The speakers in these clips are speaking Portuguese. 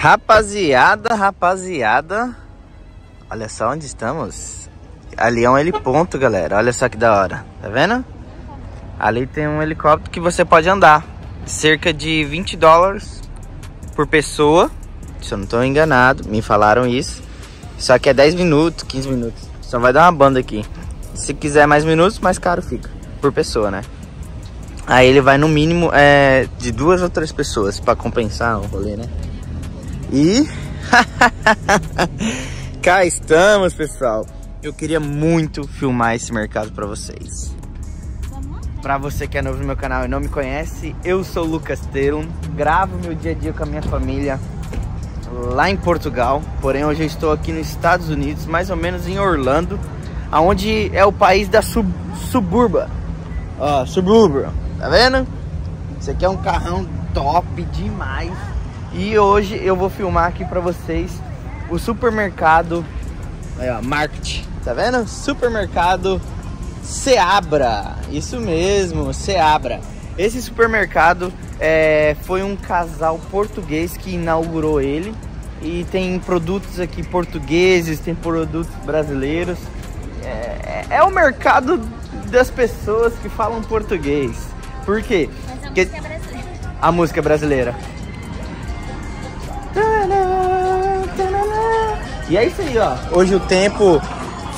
Rapaziada, rapaziada. Olha só onde estamos. Ali é um heliponto, galera. Olha só que da hora. Tá vendo? Ali tem um helicóptero que você pode andar. Cerca de 20 dólares por pessoa. Se eu não estou enganado, me falaram isso. Só que é 10 minutos, 15 minutos. Só vai dar uma banda aqui. Se quiser mais minutos, mais caro fica. Por pessoa, né? Aí ele vai no mínimo é, de duas ou três pessoas para compensar o rolê, né? E cá estamos, pessoal. Eu queria muito filmar esse mercado para vocês. Para você que é novo no meu canal e não me conhece, eu sou o Lucas Telum, gravo meu dia a dia com a minha família lá em Portugal. Porém, hoje eu estou aqui nos Estados Unidos, mais ou menos em Orlando, aonde é o país da sub suburba. Ó, suburba, tá vendo? Isso aqui é um carrão top demais. E hoje eu vou filmar aqui pra vocês o supermercado, aí ó, market, tá vendo? Supermercado Seabra, isso mesmo, Seabra. Esse supermercado é, foi um casal português que inaugurou ele e tem produtos aqui portugueses, tem produtos brasileiros. É, é, é o mercado das pessoas que falam português. Por quê? Mas a Porque música é brasileira. a música brasileira. E é isso aí, ó. Hoje o tempo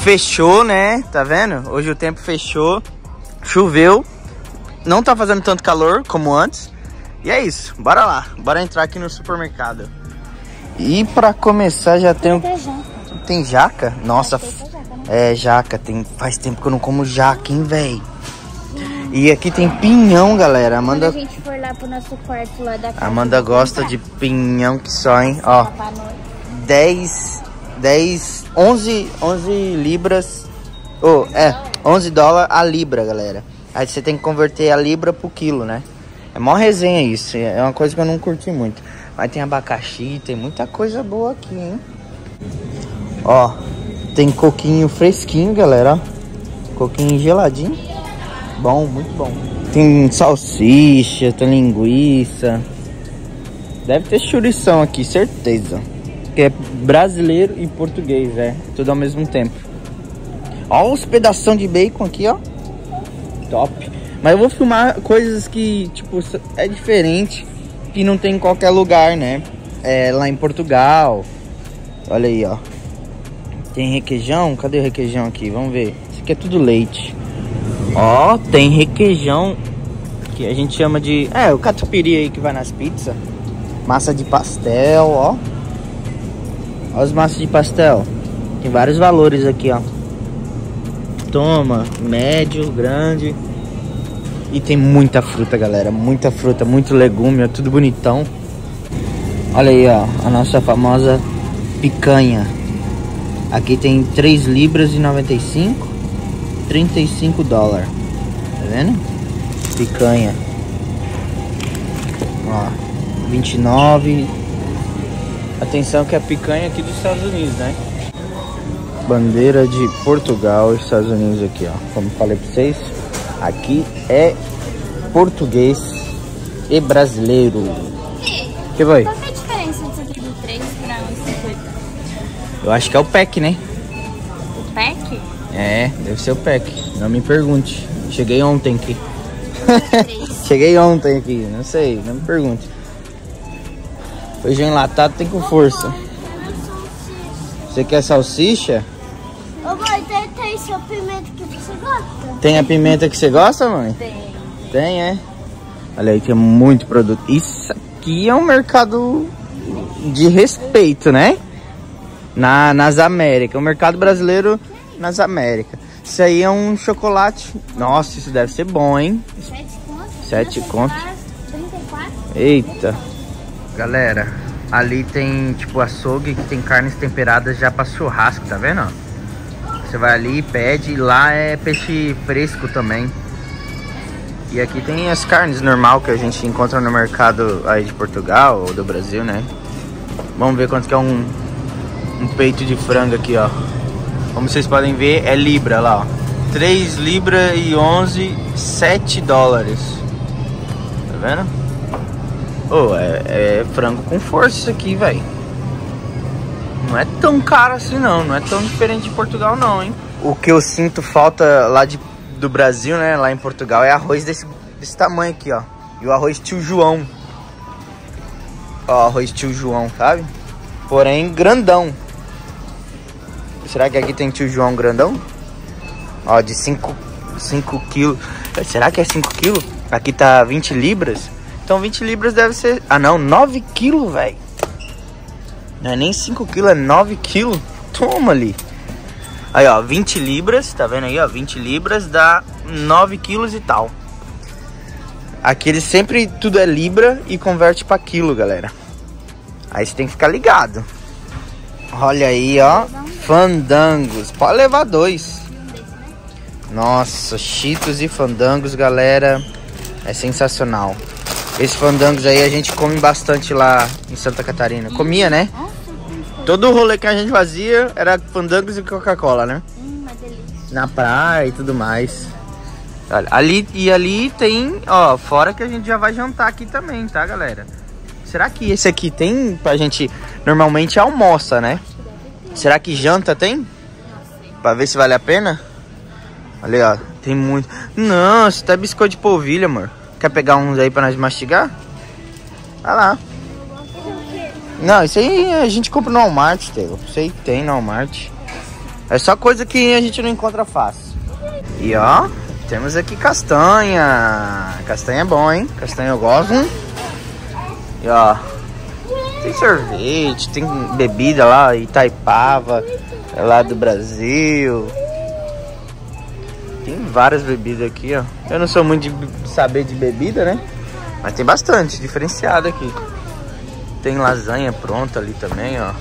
fechou, né? Tá vendo? Hoje o tempo fechou. Choveu. Não tá fazendo tanto calor como antes. E é isso. Bora lá. Bora entrar aqui no supermercado. E pra começar já tem um... Tem jaca. Tem jaca? Nossa, Tem jaca, né? é jaca. Tem... Faz tempo que eu não como jaca, hein, véi? E aqui tem pinhão, galera. Quando Amanda, a gente for lá pro nosso quarto lá da casa. Amanda gosta de pinhão que só, hein? Ó, Pra nós. 10, 10, 11, 11 libras. Oh, é, 11 dólares a libra, galera. Aí você tem que converter a libra pro quilo, né? É mó resenha isso. É uma coisa que eu não curti muito. Mas tem abacaxi, tem muita coisa boa aqui, hein? Ó, tem coquinho fresquinho, galera. Coquinho geladinho. Bom, muito bom. Tem salsicha, tem linguiça. Deve ter churição aqui, certeza. Que é brasileiro e português, é. Tudo ao mesmo tempo. Ó os pedação de bacon aqui, ó. Top. Mas eu vou filmar coisas que, tipo, é diferente. Que não tem em qualquer lugar, né? É lá em Portugal. Olha aí, ó. Tem requeijão? Cadê o requeijão aqui? Vamos ver. Isso aqui é tudo leite. Ó, tem requeijão. Que a gente chama de... É, o catupiry aí que vai nas pizzas. Massa de pastel, ó. Ó as massas de pastel. Tem vários valores aqui, ó. Toma, médio, grande. E tem muita fruta, galera. Muita fruta, muito legume, ó, tudo bonitão. Olha aí, ó, a nossa famosa picanha. Aqui tem 3 libras e 95, 35 dólares. Tá vendo? Picanha. Ó, 29. Atenção que a picanha é aqui dos Estados Unidos, né? Bandeira de Portugal e Estados Unidos aqui, ó. Como falei pra vocês, aqui é português e brasileiro. Que foi? Qual que é a diferença disso aqui do 3 pra 1,50? Eu acho que é o PEC, né? O pack? É, deve ser o PEC. Não me pergunte. Cheguei ontem aqui. Cheguei ontem aqui, não sei, não me pergunte. Feijão enlatado tem com força. Você quer salsicha? Ô mãe, tem, tem seu pimenta que você gosta? Tem a pimenta que você gosta, mãe? Tem. Tem, é? Olha aí, tem muito produto. Isso aqui é um mercado de respeito, né? Na, nas Américas. O mercado brasileiro nas Américas. Isso aí é um chocolate. Nossa, isso deve ser bom, hein? 7 contos? Sete contos. 34? Eita. Galera, ali tem tipo açougue que tem carnes temperadas já pra churrasco, tá vendo? Você vai ali e pede, lá é peixe fresco também. E aqui tem as carnes normal que a gente encontra no mercado aí de Portugal ou do Brasil, né? Vamos ver quanto que é um, um peito de frango aqui, ó. Como vocês podem ver, é libra lá, ó. 3 libras e 11, 7 dólares. Tá vendo? Ô, é, é frango com força isso aqui, velho. Não é tão caro assim não, não é tão diferente de Portugal não, hein? O que eu sinto falta lá de, do Brasil, né, lá em Portugal, é arroz desse, desse tamanho aqui, ó. E o arroz tio João. Ó, arroz tio João, sabe? Porém, grandão. Será que aqui tem tio João grandão? Ó, de 5 5 quilos. Será que é 5 quilos? Aqui tá 20 libras. Então 20 libras deve ser... Ah, não, 9 quilos, velho. Não é nem 5 quilos, é 9 quilos. Toma ali. Aí, ó, 20 libras, tá vendo aí, ó? 20 libras dá 9 quilos e tal. Aqui eles sempre tudo é libra e converte pra quilo, galera. Aí você tem que ficar ligado. Olha aí, ó. Fandangos. Pode levar dois. Nossa, Cheetos e fandangos, galera. É sensacional. Esses fandangos aí a gente come bastante lá em Santa Catarina. Comia, né? Todo o rolê que a gente fazia era fandangos e Coca-Cola, né? Hum. Na praia e tudo mais. Olha, ali e ali tem, ó, fora que a gente já vai jantar aqui também, tá, galera? Será que esse aqui tem pra gente normalmente almoça, né? Será que janta tem? Pra ver se vale a pena? Olha ó, tem muito. Nossa, tá biscoito de polvilho, amor. Quer pegar uns aí pra nós mastigar? Vai lá. Não, isso aí a gente compra no Walmart, Taylor. Isso aí tem no Walmart. É só coisa que a gente não encontra fácil. E ó, temos aqui castanha. Castanha é bom, hein? Castanha eu gosto. E ó, tem sorvete, tem bebida lá, Itaipava, é lá do Brasil. Tem várias bebidas aqui, ó. Eu não sou muito de saber de bebida, né? Mas tem bastante, diferenciado aqui. Tem lasanha pronta ali também, ó.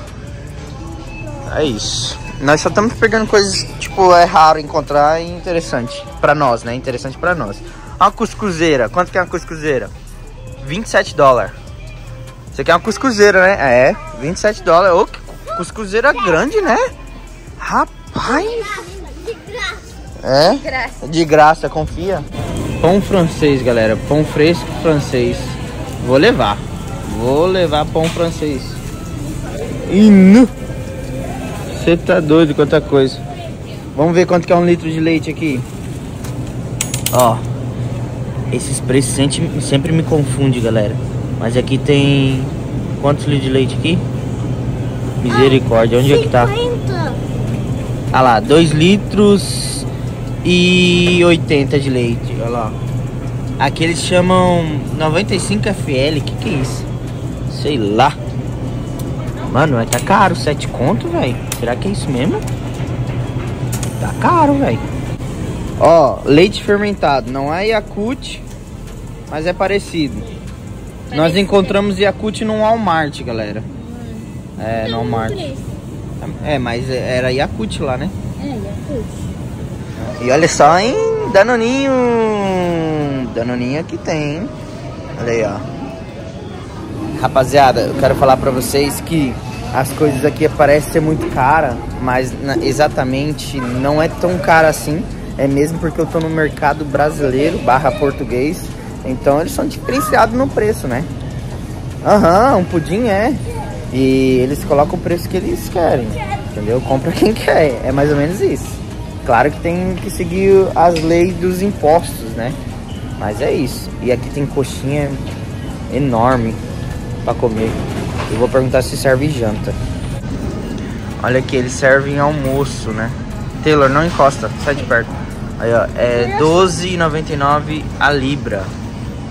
É isso. Nós só estamos pegando coisas, tipo, é raro encontrar e interessante pra nós, né? Interessante pra nós. Uma cuscuzeira. Quanto que é uma cuscuzeira? 27 dólares. Você quer uma cuscuzeira, né? É, 27 dólares. Ô, que cuscuzeira grande, né? Rapaz. De graça. É? De graça, confia. Pão francês, galera. Pão fresco francês. Vou levar. Vou levar pão francês. Inu. Você tá doido quanta coisa. Vamos ver quanto que é um litro de leite aqui. Ó. Esses preços sempre, sempre me confundem, galera. Mas aqui tem... Quantos litros de leite aqui? Misericórdia, onde é que tá? 50. Ah lá, 2 litros e 80 de leite, olha lá. Aqui eles chamam 95 FL, que que é isso? Sei lá. Mano, mas tá caro, 7 conto, velho. Será que é isso mesmo? Tá caro, velho. Ó, leite fermentado, não é Yakut, mas é parecido. Nós encontramos Yakut no Walmart, galera. É, no Walmart. É, mas era Yakut lá, né? É, Yakult. E olha só, hein? Danoninho. Danoninho aqui tem? Olha aí, ó. Rapaziada, eu quero falar pra vocês que as coisas aqui parecem ser muito cara, mas exatamente não é tão cara assim. É mesmo porque eu tô no mercado brasileiro barra português. Então eles são diferenciados no preço, né? Aham, um pudim é. E eles colocam o preço que eles querem. Entendeu? Compra quem quer. É mais ou menos isso. Claro que tem que seguir as leis dos impostos, né? Mas é isso. E aqui tem coxinha enorme pra comer. Eu vou perguntar se serve janta. Olha aqui, eles servem almoço, né? Taylor, não encosta, sai de perto. Aí, ó, é 12,99 a libra.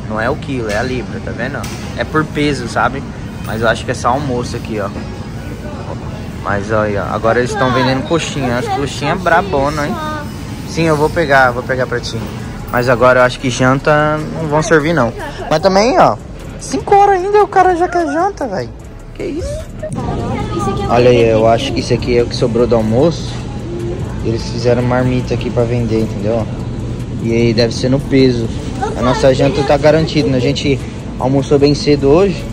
Não é o quilo, é a libra, tá vendo? É por peso, sabe? Mas eu acho que é só almoço aqui, ó. Mas olha, agora eles estão vendendo coxinha. As coxinhas brabona, hein? Sim, eu vou pegar, vou pegar pra ti. Mas agora eu acho que janta não vão servir, não. Mas também, ó, 5 horas ainda o cara já quer janta, velho. Que isso? Olha aí, eu acho que isso aqui é o que sobrou do almoço. Eles fizeram marmita aqui pra vender, entendeu? E aí deve ser no peso. A nossa janta tá garantida, né? A gente almoçou bem cedo hoje.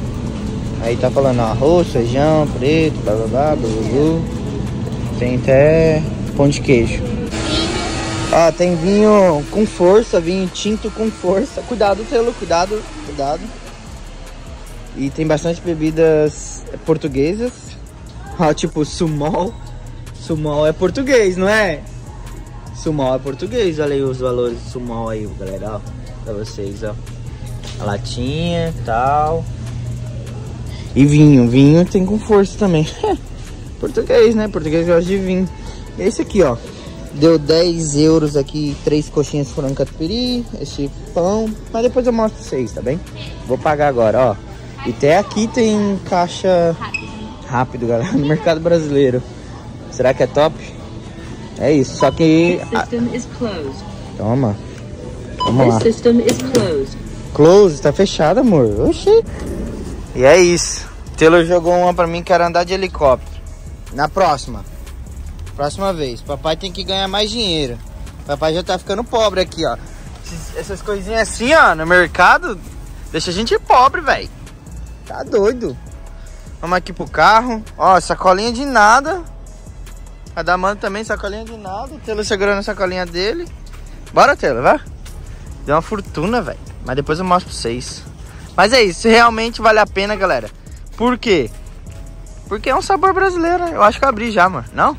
Aí tá falando arroz, feijão, preto, blá blá blá, blá. Tem até pão de queijo. Ó, tem vinho com força, vinho tinto com força. Cuidado, Telo, cuidado, cuidado. E tem bastante bebidas portuguesas. Ó, tipo Sumol. Sumol é português, não é? Sumol é português. Olha aí os valores do Sumol aí, galera, ó. Pra vocês, ó. A latinha tal. E vinho. Vinho tem com força também. português, né? Português gosta de vinho. E esse aqui, ó. Deu 10 euros aqui, três coxinhas frango catupiry, esse pão. Mas depois eu mostro pra vocês, tá bem? Vou pagar agora, ó. E até aqui tem caixa rápido, galera, no mercado brasileiro. Será que é top? É isso, só que... Toma. Vamos lá. Closed. Close, tá fechado, amor. Oxi. E é isso. Taylor jogou uma pra mim que era andar de helicóptero. Na próxima. Próxima vez. Papai tem que ganhar mais dinheiro. Papai já tá ficando pobre aqui, ó. Essas coisinhas assim, ó, no mercado, deixa a gente pobre, velho. Tá doido. Vamos aqui pro carro. Ó, sacolinha de nada. A da Amanda também, sacolinha de nada. O Taylor segurando a sacolinha dele. Bora, Taylor, vai. Deu uma fortuna, velho. Mas depois eu mostro pra vocês. Mas é isso, realmente vale a pena, galera. Por quê? Porque é um sabor brasileiro, né? Eu acho que eu abri já, mano. Não?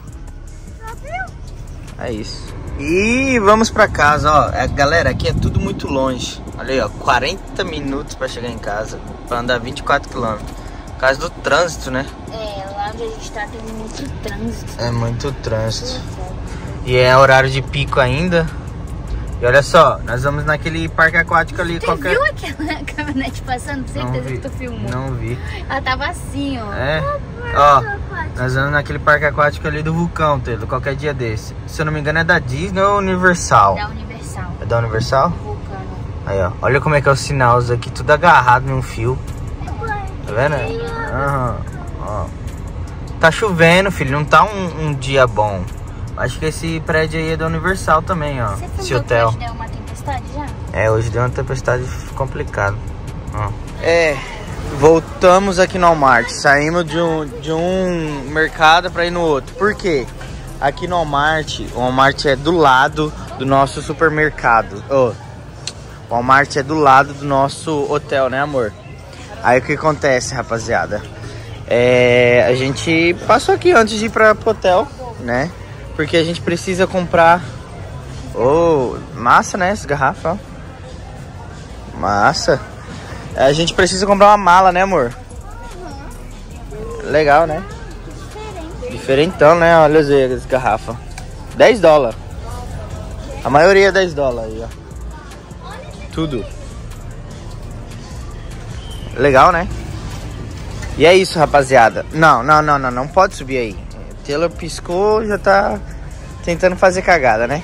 É isso. E vamos pra casa, ó. É, galera, aqui é tudo muito longe. Olha aí, ó. 40 minutos pra chegar em casa. Pra andar 24 quilômetros. Por causa do trânsito, né? É, lá onde a gente tá tem muito trânsito. É muito trânsito. E é horário de pico ainda. E olha só, nós vamos naquele parque aquático ali. Você qualquer... viu aquela caminhonete passando? Não Certeza que tu filmou. Não vi. Ela tava assim, ó. É. Ó, nós vamos naquele parque aquático ali do vulcão, Taylor, qualquer dia desse. Se eu não me engano é da Disney ou Universal? Da Universal. É da Universal? Vulcano. Aí, ó. Olha como é que é o sinal aqui, tudo agarrado num fio. Tá vendo? Aham. Ó. Tá chovendo, filho. Não tá um, um dia bom. Acho que esse prédio aí é da Universal também, ó. Você Esse hotel. hoje deu uma tempestade já? É, hoje deu uma tempestade complicada. Ó. É, voltamos aqui no Walmart. Saímos de um, de um mercado para ir no outro. Por quê? Aqui no Walmart, o Walmart é do lado do nosso supermercado. Ô, o Walmart é do lado do nosso hotel, né, amor? Aí o que acontece, rapaziada? É, a gente passou aqui antes de ir para pro hotel, né? Porque a gente precisa comprar Oh, massa, né? Essa garrafa, ó. Massa. A gente precisa comprar uma mala, né, amor? Legal, né? Diferentão, né? Olha as as garrafas. 10 dólares. A maioria é 10 dólares aí, ó. Tudo. Legal, né? E é isso, rapaziada. Não, não, não, não. Não pode subir aí. Taylor piscou, já tá tentando fazer cagada, né?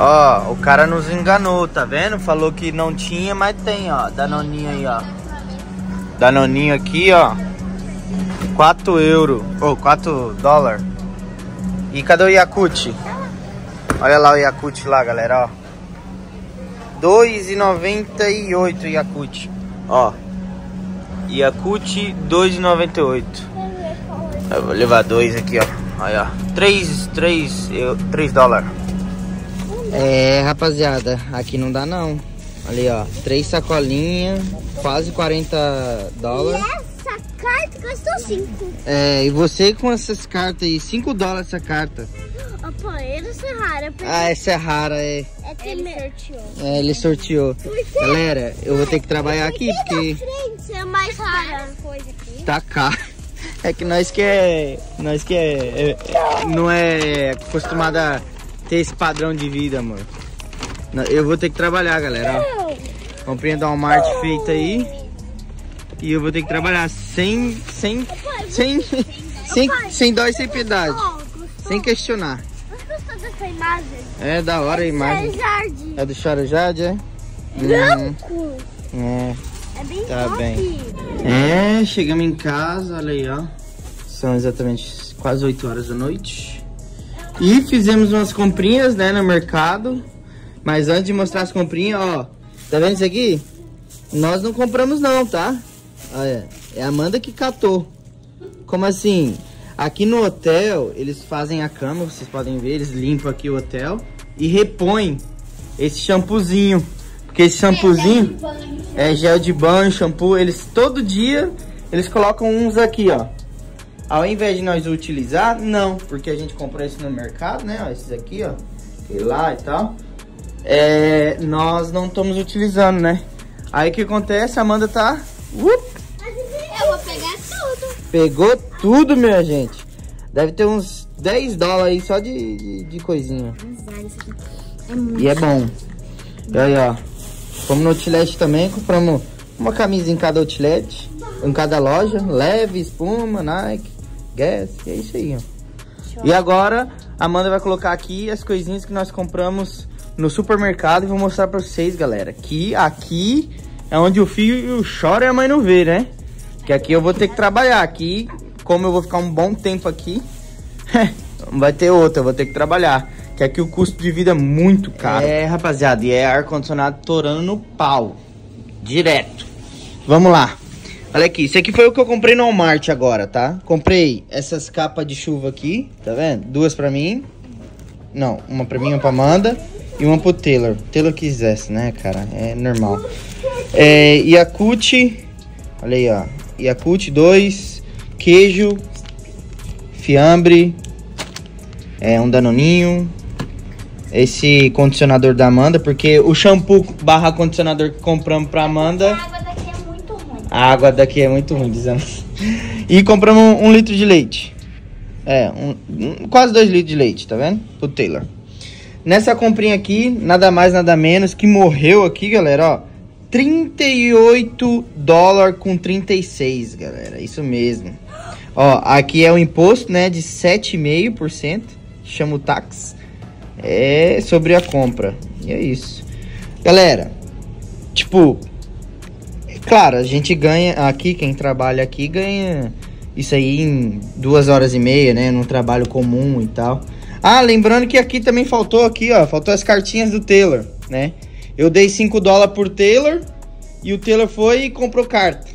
Ó, o cara nos enganou, tá vendo? Falou que não tinha, mas tem, ó. Danoninho aí, ó. Danoninho aqui, ó. 4 euros. Ou 4 dólares. E cadê o Yakut? Olha lá o Yakut lá, galera, ó. 2,98 Yakut. Ó. Yakut 2,98. Eu vou levar dois aqui, ó. Aí, ó. 3, 3, 3 dólares. É, rapaziada, aqui não dá não. Ali, ó, três sacolinhas, quase 40 dólares. Essa carta custou 5. É, e você com essas cartas aí, 5 dólares essa carta. Ó, pô, ele é rara. porque Ah, essa é rara, é. É que ele sorteou. É, ele sorteou. Galera, eu vou ter que trabalhar aqui porque frente é mais rara. coisa aqui. tá caro. É que nós que é. Nós que é. é- não é acostumado a ter esse padrão de vida. Não, Eu vou ter que trabalhar, galera. ó. Comprinha da Walmart feita aí. E eu vou ter que trabalhar sem. sem. sem. sem, sem dó e sem piedade. Sem questionar. É da hora a imagem. É do Charajade, é? Hum, Branco. é. É bem Tá bem. É, chegamos em casa, olha aí, ó. São exatamente quase 8 horas da noite. E fizemos umas comprinhas, né, no mercado. Mas antes de mostrar as comprinhas, ó. Tá vendo isso aqui? Nós não compramos não, tá? Olha, é a Amanda que catou. Como assim? Aqui no hotel, eles fazem a cama, vocês podem ver, eles limpam aqui o hotel e repõem esse shampoozinho. Porque esse shampoozinho... É gel de banho, shampoo, eles todo dia eles colocam uns aqui, ó. Ao invés de nós utilizar, não, porque a gente comprou esse no mercado, né? Ó, esses aqui, ó, e lá e tal. É, nós não estamos utilizando, né? Aí o que acontece? A Amanda tá. Eu vou pegar tudo. pegou tudo, minha gente. Deve ter uns 10 dólares aí só de, de, de coisinha. É muito. E é bom. E aí, ó. Fomos no outlet também, compramos uma camisa em cada outlet, em cada loja. Leve, espuma, Nike, Guess, e é isso aí, ó. E agora, a Amanda vai colocar aqui as coisinhas que nós compramos no supermercado e vou mostrar pra vocês, galera. Que aqui é onde o filho chora e a mãe não vê, né? Que aqui eu vou ter que trabalhar. Aqui, como eu vou ficar um bom tempo aqui, vai ter outra, eu vou ter que trabalhar. Que aqui o custo de vida é muito caro. É, rapaziada, e é ar-condicionado torando no pau. Direto. Vamos lá. Olha aqui, isso aqui foi o que eu comprei no Walmart agora, tá? Comprei essas capas de chuva aqui, tá vendo? Duas pra mim. Não, uma pra mim, uma pra Amanda. E uma pro Taylor. Taylor quisesse, né, cara? É normal. É, Yakut. Olha aí, ó. Yakut 2. Queijo. Fiambre. É, um danoninho. Esse condicionador da Amanda, porque o shampoo barra condicionador que compramos pra Amanda... A água daqui é muito ruim. Dizemos. E compramos um, um litro de leite. É, um, um- quase dois litros de leite, tá vendo? Pro Taylor. Nessa comprinha aqui, nada mais, nada menos, que morreu aqui, galera, ó. 38 dólares com 36, galera. Isso mesmo. Ó, aqui é o imposto, né, de 7,5%. Chama o tax. É sobre a compra. E é isso. Galera, tipo, Claro, a gente ganha aqui, quem trabalha aqui ganha isso aí em duas horas e meia, né? Num trabalho comum e tal. Ah, lembrando que aqui também faltou aqui, ó, faltou as cartinhas do Taylor, né? Eu dei 5 dólares por Taylor e o Taylor foi e comprou carta.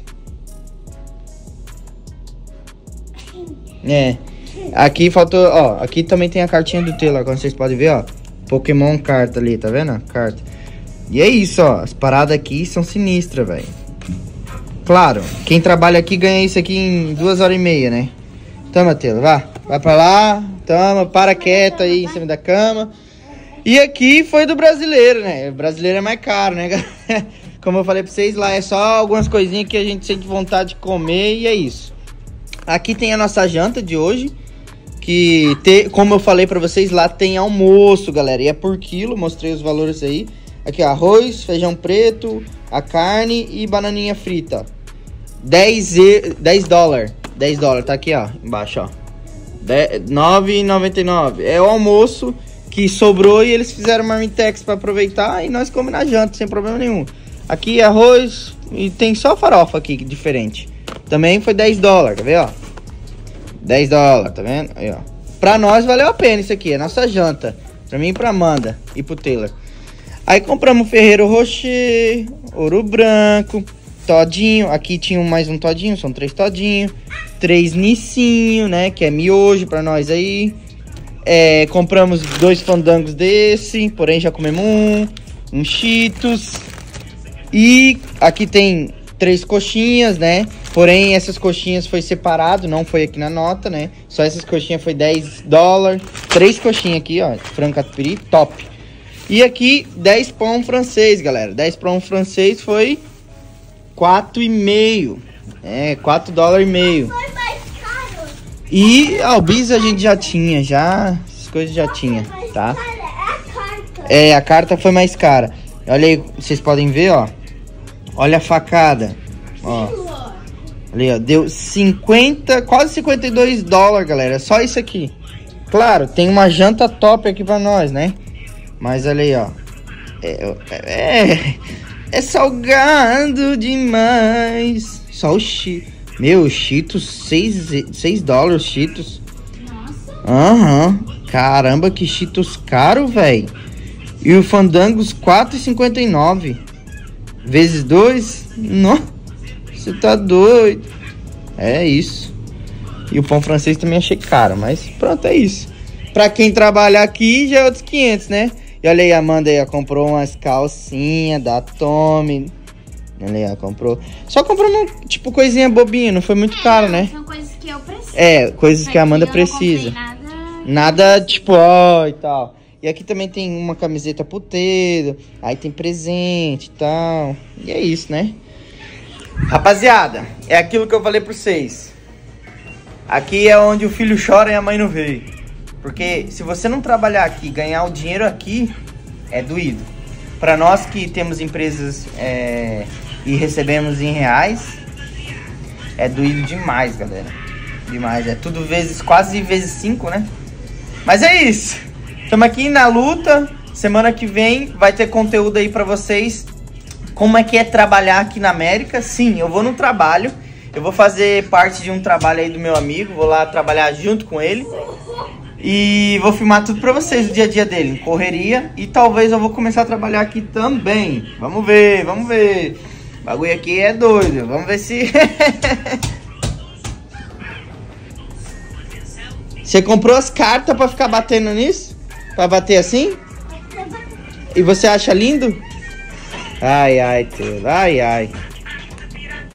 É. Aqui faltou, ó, aqui também tem a cartinha do Taylor, como vocês podem ver, ó. Pokémon carta ali, tá vendo? Carta. E é isso, ó. As paradas aqui são sinistras, velho. Claro, quem trabalha aqui ganha isso aqui em duas horas e meia, né? Toma, Taylor, vá. Vai pra lá, toma, para quieto aí em cima da cama. E aqui foi do brasileiro, né? O brasileiro é mais caro, né? Como eu falei pra vocês, lá é só algumas coisinhas que a gente sente vontade de comer e é isso. Aqui tem a nossa janta de hoje. Que, te, como eu falei pra vocês, lá tem almoço, galera. E é por quilo, mostrei os valores aí. Aqui, arroz, feijão preto, a carne e bananinha frita. 10, e, 10 dólares. 10 dólares, tá aqui, ó, embaixo, ó. De- 9,99. É o almoço que sobrou e eles fizeram marmitex pra aproveitar e nós comemos na janta, sem problema nenhum. Aqui é arroz e tem só farofa aqui, diferente. Também foi 10 dólares, tá vendo, ó? 10 dólares, tá vendo? Aí, ó. Pra nós valeu a pena isso aqui, é nossa janta. Pra mim e pra Amanda e pro Taylor. Aí compramos Ferreiro Rocher, ouro branco, todinho. Aqui tinha mais um todinho, são três todinhos. Três Nissinho, né? Que é miojo pra nós aí. É, compramos dois fandangos desse, porém já comemos um. Um Cheetos. E aqui tem três coxinhas, né? Porém, essas coxinhas foi separado, não foi aqui na nota, né? Só essas coxinhas foi 10 dólares. Três coxinhas aqui, ó, de frango catupiry, top. E aqui, 10 pão francês, galera. 10 pão francês foi 4,5. É, 4 dólares e meio. Foi mais caro. E albis a gente já tinha, já. Essas coisas já tinha, tá? é a carta. É, a carta foi mais cara. Olha aí, vocês podem ver, ó. Olha a facada. Ó. Ali, ó. Deu 50, quase 52 dólares, galera. Só isso aqui. Claro, tem uma janta top aqui pra nós, né? Mas olha aí, ó. É, é, é salgado demais. Só o Cheetos. Meu, Cheetos, 6, 6 dólares, Cheetos. Aham. Caramba, que Cheetos caro, velho. E o Fandangos 4,59. Vezes 2? Nossa, você tá doido. É isso. E o pão francês também achei caro, mas pronto, é isso. Pra quem trabalha aqui já é outros 500, né? E olha aí, a Amanda aí, ó, comprou umas calcinhas da Tommy. Ali, ó, comprou. Só comprou, tipo, coisinha bobinha, não foi muito caro, né? São coisas que eu preciso. É, coisas que a Amanda precisa. Nada. Nada tipo, ó, e tal. E aqui também tem uma camiseta puteiro, aí tem presente e tal. E é isso, né? Rapaziada, é aquilo que eu falei pra vocês. Aqui é onde o filho chora e a mãe não vê. Porque se você não trabalhar aqui, ganhar o dinheiro aqui, é doído. Pra nós que temos empresas é, e recebemos em reais, é doído demais, galera. Demais. É tudo vezes, quase vezes cinco, né? Mas é isso. Estamos aqui na luta. Semana que vem vai ter conteúdo aí pra vocês. Como é que é trabalhar aqui na América? Sim, eu vou no trabalho. Eu vou fazer parte de um trabalho aí do meu amigo. Vou lá trabalhar junto com ele. E vou filmar tudo pra vocês o dia a dia dele. Correria. E talvez eu vou começar a trabalhar aqui também. Vamos ver, vamos ver. O bagulho aqui é doido. Vamos ver se. Você comprou as cartas pra ficar batendo nisso? Pra bater assim? E você acha lindo? Ai, ai, teu. Ai, ai.